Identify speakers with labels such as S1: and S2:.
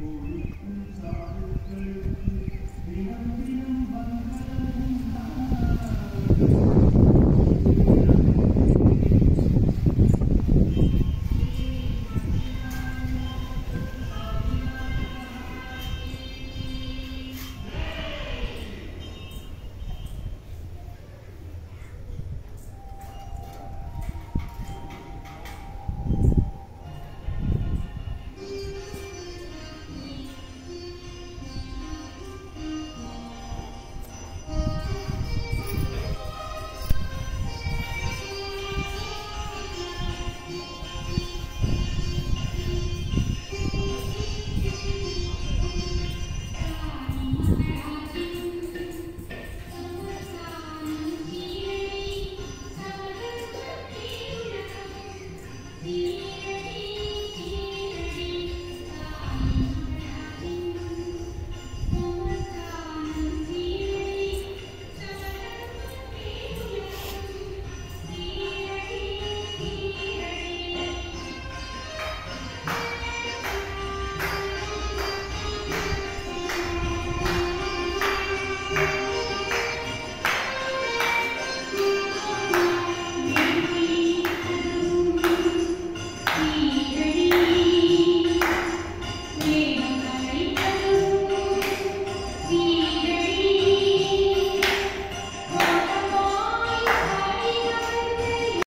S1: Holy you.
S2: Yeah.